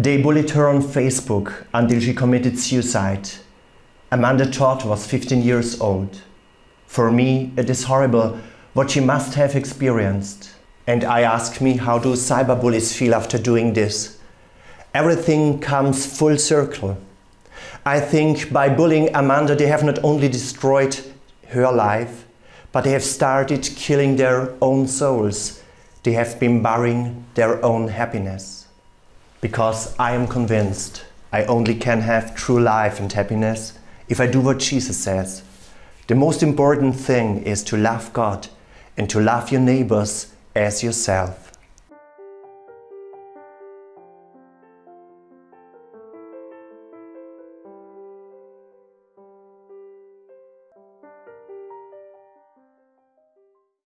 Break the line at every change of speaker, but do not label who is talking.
They bullied her on Facebook until she committed suicide. Amanda Todd was 15 years old. For me, it is horrible what she must have experienced. And I ask me, how do cyberbullies feel after doing this? Everything comes full circle. I think by bullying Amanda, they have not only destroyed her life, but they have started killing their own souls. They have been burying their own happiness. Because I am convinced I only can have true life and happiness if I do what Jesus says. The most important thing is to love God and to love your neighbors as yourself.